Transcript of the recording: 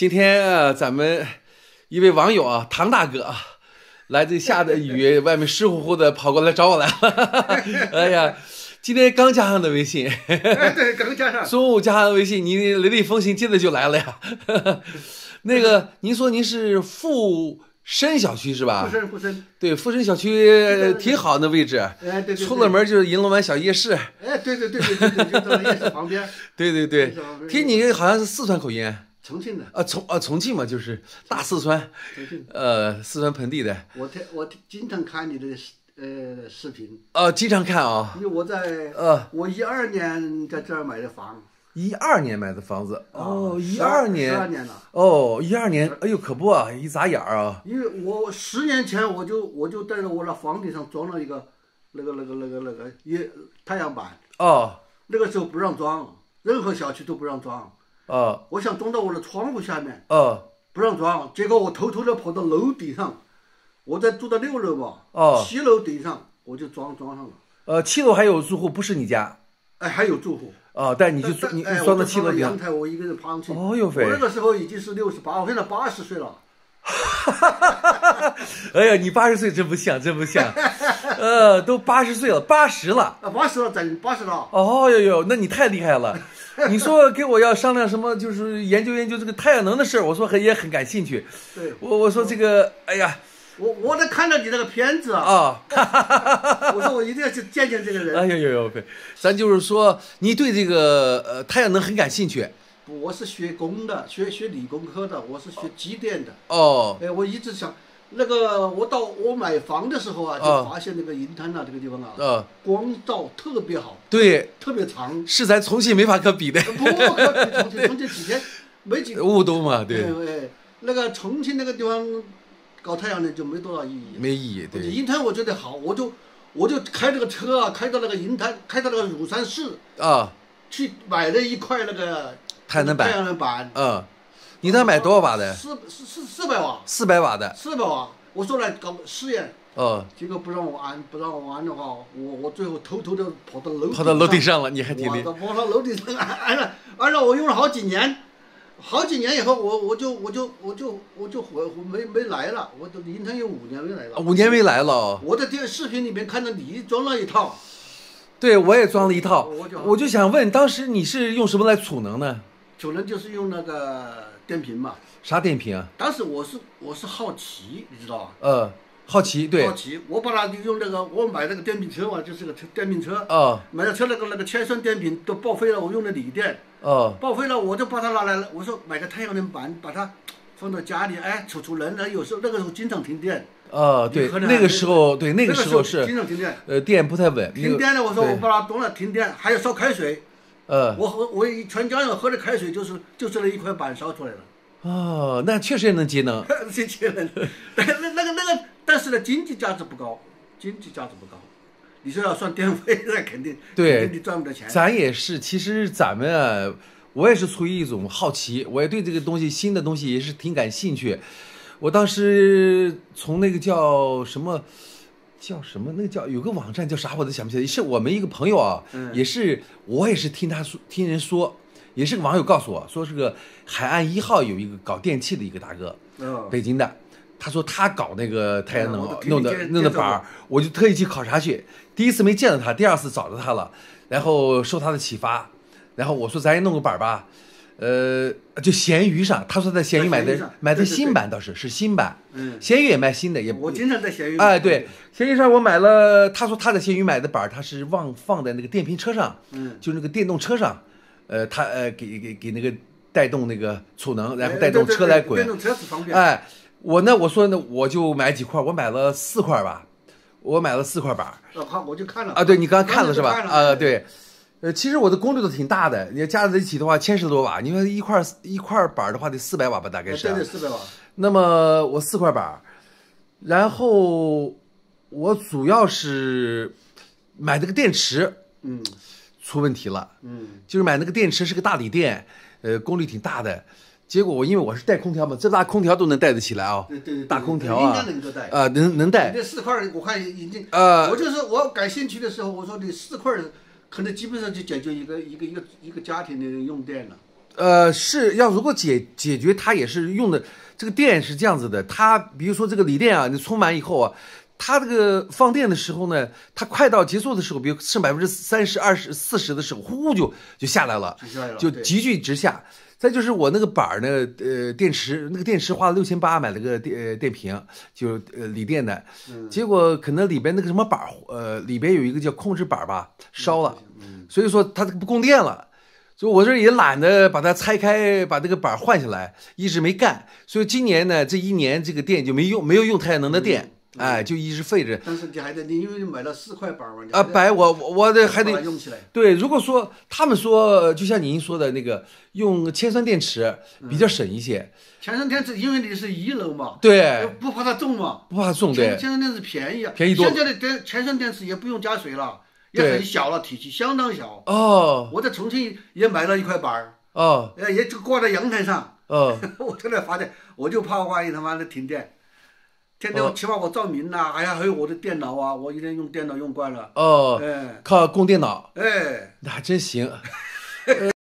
今天啊，咱们一位网友啊，唐大哥啊，来这下的雨，外面湿乎乎的，跑过来找我来了。哎呀，今天刚加上的微信，哎，对，刚加上。中午加上的微信，你雷厉风行，接着就来了呀。那个，您说您是富深小区是吧？富深，富深。对，富深小区挺好的位置。哎，对对。出了门就是银龙湾小夜市。哎，对对对对对对，就在夜市旁边。对对对，听你好像是四川口音。重庆的。啊，重啊，重庆嘛，就是大四川。重庆。呃，四川盆地的。我听我经常看你的呃视频。哦，经常看啊。因为我在呃，我一二年在这儿买的房。一二年买的房子哦，一二年，十二年了哦，一二年，哎呦，可不啊，一眨眼儿啊。因为我十年前我就我就在我那房顶上装了一个那个那个那个那个一太阳板哦，那个时候不让装，任何小区都不让装哦，我想装到我的窗户下面啊，不让装，结果我偷偷的跑到楼顶上，我在住在六楼嘛啊，七楼顶上我就装装上了。呃，七楼还有住户，不是你家？哎，还有住户。啊，但你就你你装到七楼阳台，我一个人爬上去。哦哟，我那个时候已经是六十八，我现在八十岁了。哈哎呀，你八十岁真不像，真不像。呃，都八十岁了，八十了。啊，八十了，整八十了。哦哟哟，那你太厉害了。你说给我要商量什么，就是研究研究这个太阳能的事儿，我说很也很感兴趣。对。我我说这个，哎呀。我我在看到你那个片子啊，我说我一定要去见见这个人。哎呦呦呦，咱就是说你对这个呃太阳能很感兴趣。不，我是学工的，学学理工科的，我是学机电的。哦。哎，我一直想，那个我到我买房的时候啊，就发现那个银滩呐这个地方啊，光照特别好。对。特别长。是咱重庆没法可比的。不可比，重庆 重庆几天没几。雾都嘛，对。哎，那个重庆那个地方。搞太阳能就没多少意义，没意义。对，银滩我觉得好，我就我就开这个车啊，开到那个银滩，开到那个乳山市啊，去买了一块那个太阳能板。太阳能板。嗯，你那买多少瓦的？四四四四百瓦。四百瓦的。四百瓦，我说来搞试验。哦。结果不让我安，不让我安的话，我我最后偷偷的跑到楼跑到楼顶上了，你还挺厉害。跑到楼顶上安安了，安了我用了好几年。好几年以后，我我就我就我就我就回没没来了，我都银滩有五年没来了。五年没来了。我在电视频里面看到你装了一套，对我也装了一套。我就我就想问，当时你是用什么来储能呢？储能就是用那个电瓶嘛。啥电瓶啊？当时我是我是好奇，你知道吧？呃，好奇对。好奇，我把它用那个我买那个电瓶车嘛，就是个车电瓶车。哦。买了车那个那个铅酸电瓶都报废了，我用的锂电。哦，报废了，我就把它拿来了。我说买个太阳能板，把它放到家里，哎，储储能。然后有时候那个时候经常停电。哦，对，那个时候对那个时候是经常停电。呃，电不太稳。停电了，我说我把它装了，停电还要烧开水。呃，我喝我全家人喝的开水就是就是那一块板烧出来的。哦，那确实也能节能。节能，那那那个那个，但是呢，经济价值不高，经济价值不高。你说要算电费，那肯定对，你赚不到钱。咱也是，其实咱们啊，我也是出于一种好奇，我也对这个东西新的东西也是挺感兴趣。我当时从那个叫什么，叫什么，那个叫有个网站叫啥，我都想不起来。是我们一个朋友啊，也是我也是听他说，听人说，也是个网友告诉我说，是个海岸一号有一个搞电器的一个大哥，北京的。他说他搞那个太阳能弄的弄的板儿，我就特意去考察去。第一次没见到他，第二次找到他了，然后受他的启发，然后我说咱也弄个板儿吧，呃，就闲鱼上，他说在闲鱼买的买的新版倒是是新版，嗯，闲鱼也卖新的，也我经常在闲鱼哎对，闲鱼上我买了，他说他在闲鱼买的板儿，他是忘放在那个电瓶车上，嗯，就那个电动车上，呃，他呃给给给那个带动那个储能，然后带动车来滚，电动车是方便，哎。我呢，我说呢，我就买几块，我买了四块吧，我买了四块板。我就看了啊，对你刚看了是吧？啊，对，呃，其实我的功率都挺大的，你要加在一起的话，千十多瓦。你说一块一块板的话，得四百瓦吧，大概是。对对，四百瓦。那么我四块板，然后我主要是买那个电池，嗯，出问题了，嗯，就是买那个电池是个大锂电，呃，功率挺大的。结果我因为我是带空调嘛，这大空调都能带得起来啊，对对，大空调啊，应该能够带啊，能能带。这四块我看已经，呃，我就是我感兴趣的时候，我说你四块可能基本上就解决一个一个一个一个家庭的用电了。呃，是要如果解解决它也是用的这个电是这样子的，它比如说这个锂电啊，你充满以后啊，它这个放电的时候呢，它快到结束的时候，比如剩百分之三十、二十、四十的时候，呼就就下来了，就急剧直下。再就是我那个板儿呢，呃，电池那个电池花了六千八买了个电呃电瓶，就呃锂电的，结果可能里边那个什么板儿，呃，里边有一个叫控制板儿吧，烧了，所以说它这个不供电了。所以我这也懒得把它拆开，把这个板儿换下来，一直没干。所以今年呢，这一年这个电就没用，没有用太阳能的电，哎，就一直废着。但是你还得，你因为你买了四块板儿嘛，你啊，白我我我得还得用起来。对。如果说他们说，就像您说的那个，用铅酸电池比较省一些，铅酸电池因为你是一楼嘛，对，不怕它重嘛。不怕重，对铅酸电池便宜啊，便宜多现在的电前三电池也不用加水了，也很小了，体积相当小。哦我在重庆也买了一块板儿，哦呃，也就挂在阳台上。哦，我突然发现，我就怕万一他妈的停电，天天哦起码我照明呐、哎呀，还有我的电脑啊，我一天用电脑用惯了，哦，哎靠供电脑，哎。那还真行。